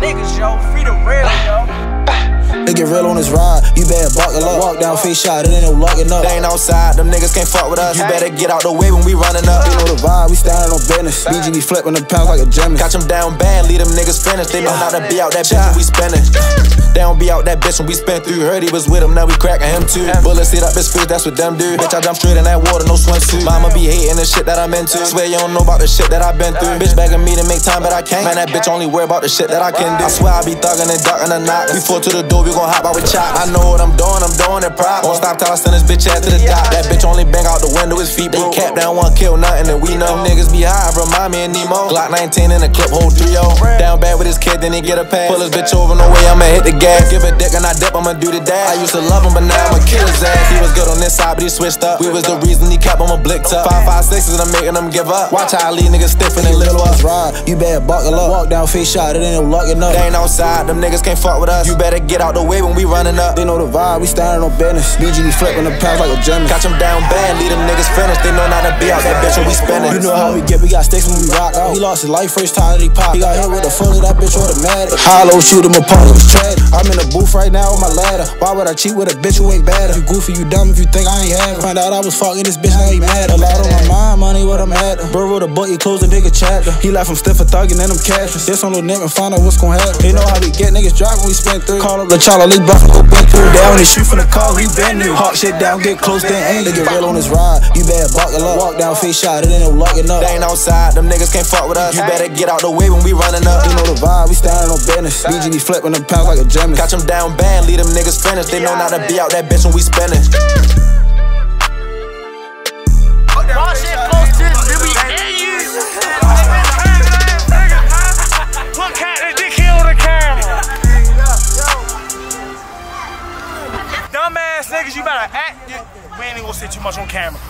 niggas, yo. Free the real, yo. Get real on this ride. You better buckle up. Walk down face shot, it ain't no locking up. They ain't outside, them niggas can't fuck with us. You better get out the way when we running up. You know the vibe, we standing on business. BG be flipping the pounds like a gymnast. Catch them down bad, leave them niggas finished. They know not to be out that bitch when we spinning. They don't be out that bitch when we spin through. Heard he was with him, now we cracking him too. Bullets hit up his face, that's what them do. Bitch, I jump straight in that water, no swimsuit. Mama be hating the shit that I'm into. Swear you don't know about the shit that I've been through. Bitch begging me to make time, but I can't. Man, that bitch only worry about the shit that I can do. I swear I be thugging and ducking the knock. Before to the door, we gon' hop out with chop. I know what I'm doing, I'm doing it proper. Won't stop till I send this bitch ass to the top. That bitch only bang out the window, his feet broke. Cap down, one kill, nothing, and we know. Niggas be high, remind me of Nemo. Glock 19 in the clip, hold 3 Down bad with his kid, then he get a pass. Pull his bitch over, no way, I'ma hit the gas. Give a dick and I dip, I'ma do the dash. I used to love him, but now I'ma kill his ass. He was good on this side, but he switched up. We was the reason he kept him a blicked up. Five, five, sixes, and I'm making them give up. Watch how I leave niggas stiffin' and little up. ride. You better buckle up. Walk down face shot, it ain't no locking up. They ain't outside, them niggas can't fuck with us. You better get out the way when we running up. They know the vibe, we standing on business. BG be flipping the pounds like a gymnast. Catch them down bad, niggas finished. They know not to be out that bitch when we spinning. You know how we get, we got sticks when we rock out. He lost his life first time that he popped. He got hit with a fully, that bitch automatic. Hollow shoot him apart, it was tragic. I'm in the booth right now with my ladder. Why would I cheat with a bitch who ain't bad? If you goofy, you dumb if you think I ain't have it. Find out I was fucking this bitch, now he mad. A lot on my mind, money, what I'm at. Bro wrote a book, he closed a nigga chapter. He left him stiff for thugging and them catchers. This on the nip and find out what's gon' happen. They know how we get niggas drop when we spend through. Call up the child, leave buff, go been through. Down, he shoot from the car, he been new. Hawk shit down, get close, then. They get real on this ride. You better buckle up. Walk down face shot, it ain't no locking up. They ain't outside, them niggas can't fuck with us. You better get out the way when we running up. You know the vibe, we standing on business. BG be flipping the pounds like a gymnast. Catch them down bad, leave them niggas finished. They know not to be out that bitch when we spinning. On. Dumbass niggas, you better act. We ain't gonna say too much on camera.